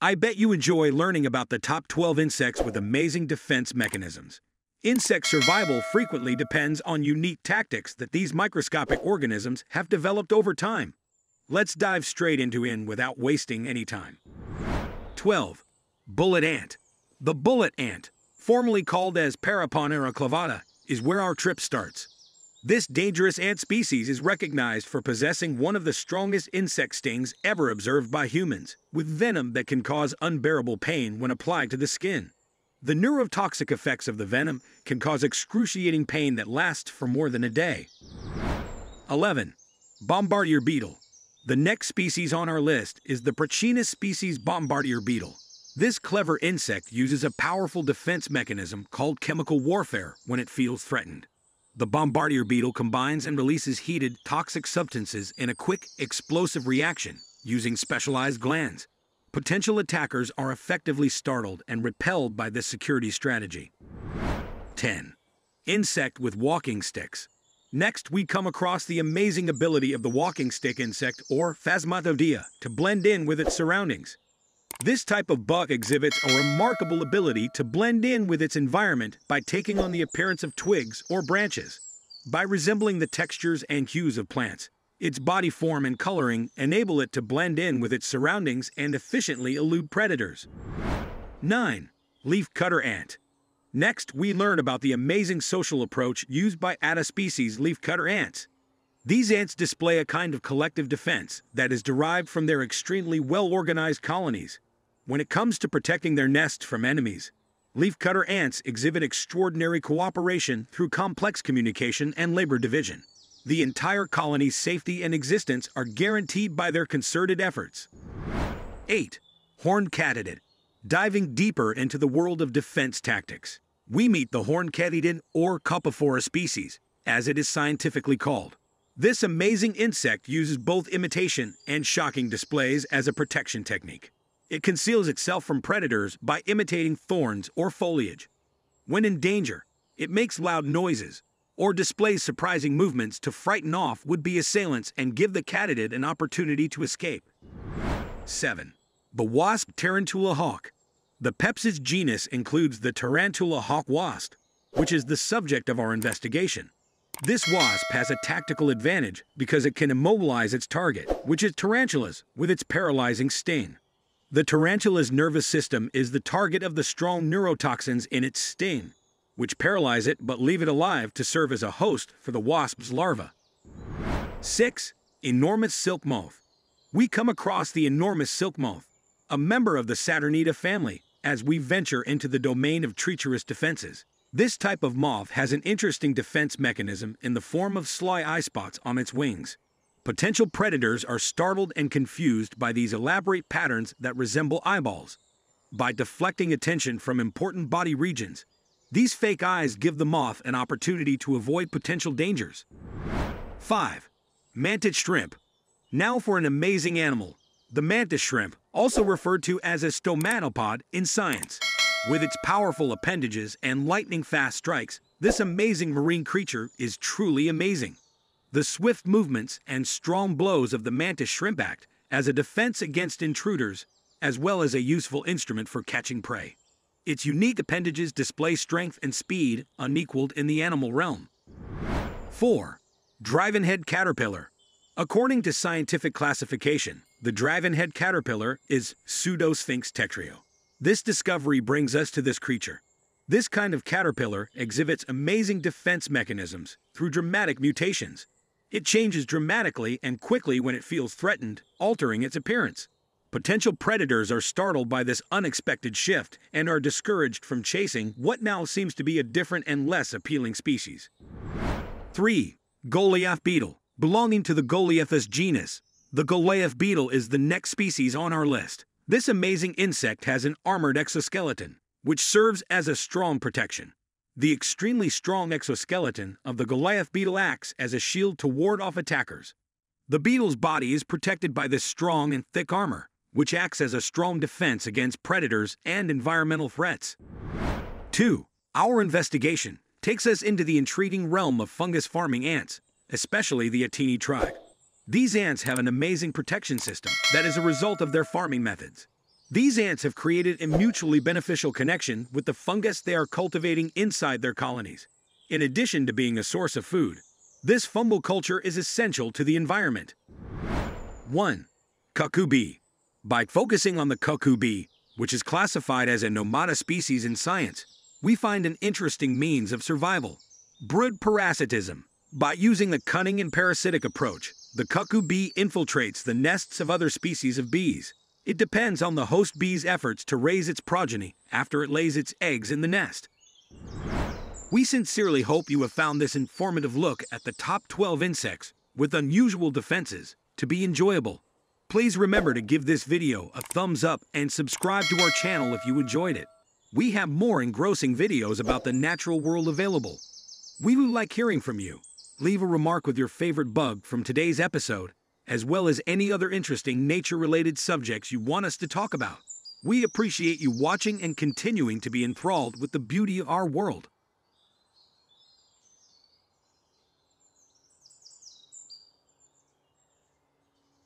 I bet you enjoy learning about the top 12 insects with amazing defense mechanisms. Insect survival frequently depends on unique tactics that these microscopic organisms have developed over time. Let's dive straight into in without wasting any time. 12. Bullet ant. The bullet ant, formerly called as Paraponera clavata, is where our trip starts. This dangerous ant species is recognized for possessing one of the strongest insect stings ever observed by humans, with venom that can cause unbearable pain when applied to the skin. The neurotoxic effects of the venom can cause excruciating pain that lasts for more than a day. 11. Bombardier beetle. The next species on our list is the Brachinus species bombardier beetle. This clever insect uses a powerful defense mechanism called chemical warfare when it feels threatened. The bombardier beetle combines and releases heated, toxic substances in a quick, explosive reaction using specialized glands. Potential attackers are effectively startled and repelled by this security strategy. 10. Insect with walking sticks. Next, we come across the amazing ability of the walking stick insect, or Phasmatodea, to blend in with its surroundings. This type of bug exhibits a remarkable ability to blend in with its environment by taking on the appearance of twigs or branches. By resembling the textures and hues of plants, its body form and coloring enable it to blend in with its surroundings and efficiently elude predators. 9. Leafcutter ant. Next, we learn about the amazing social approach used by Atta species leafcutter ants. These ants display a kind of collective defense that is derived from their extremely well-organized colonies. When it comes to protecting their nests from enemies, leafcutter ants exhibit extraordinary cooperation through complex communication and labor division. The entire colony's safety and existence are guaranteed by their concerted efforts. 8. Horned Katydid. Diving deeper into the world of defense tactics, we meet the horned katydid or Copiphora species, as it is scientifically called. This amazing insect uses both imitation and shocking displays as a protection technique. It conceals itself from predators by imitating thorns or foliage. When in danger, it makes loud noises or displays surprising movements to frighten off would-be assailants and give the katydid an opportunity to escape. 7. The wasp Tarantula hawk. The Pepsis genus includes the Tarantula hawk wasp, which is the subject of our investigation. This wasp has a tactical advantage because it can immobilize its target, which is tarantulas, with its paralyzing sting. The tarantula's nervous system is the target of the strong neurotoxins in its sting, which paralyze it but leave it alive to serve as a host for the wasp's larva. 6. Enormous silk moth. We come across the enormous silk moth, a member of the Saturniidae family, as we venture into the domain of treacherous defenses. This type of moth has an interesting defense mechanism in the form of sly eye spots on its wings. Potential predators are startled and confused by these elaborate patterns that resemble eyeballs. By deflecting attention from important body regions, these fake eyes give the moth an opportunity to avoid potential dangers. 5. Mantis shrimp. Now for an amazing animal, the mantis shrimp, also referred to as a stomatopod in science. With its powerful appendages and lightning-fast strikes, this amazing marine creature is truly amazing. The swift movements and strong blows of the mantis shrimp act as a defense against intruders, as well as a useful instrument for catching prey. Its unique appendages display strength and speed unequaled in the animal realm. 4. Dragonhead caterpillar. According to scientific classification, the dragonhead caterpillar is Pseudosphinx tetrio. This discovery brings us to this creature. This kind of caterpillar exhibits amazing defense mechanisms through dramatic mutations, it changes dramatically and quickly when it feels threatened, altering its appearance. Potential predators are startled by this unexpected shift and are discouraged from chasing what now seems to be a different and less appealing species. 3. Goliath beetle. Belonging to the Goliathus genus, the Goliath beetle is the next species on our list. This amazing insect has an armored exoskeleton, which serves as a strong protection. The extremely strong exoskeleton of the Goliath beetle acts as a shield to ward off attackers. The beetle's body is protected by this strong and thick armor, which acts as a strong defense against predators and environmental threats. 2. Our investigation takes us into the intriguing realm of fungus farming ants, especially the Attini tribe. These ants have an amazing protection system that is a result of their farming methods. These ants have created a mutually beneficial connection with the fungus they are cultivating inside their colonies. In addition to being a source of food, this fungal culture is essential to the environment. 1. Cuckoo bee. By focusing on the cuckoo bee, which is classified as a nomada species in science, we find an interesting means of survival. Brood parasitism. By using the cunning and parasitic approach, the cuckoo bee infiltrates the nests of other species of bees. It depends on the host bee's efforts to raise its progeny after it lays its eggs in the nest. We sincerely hope you have found this informative look at the top 12 insects with unusual defenses to be enjoyable. Please remember to give this video a thumbs up and subscribe to our channel if you enjoyed it. We have more engrossing videos about the natural world available. We would like hearing from you. Leave a remark with your favorite bug from today's episode, as well as any other interesting nature-related subjects you want us to talk about. We appreciate you watching and continuing to be enthralled with the beauty of our world.